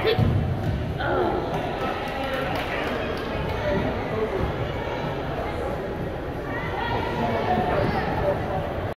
Hit!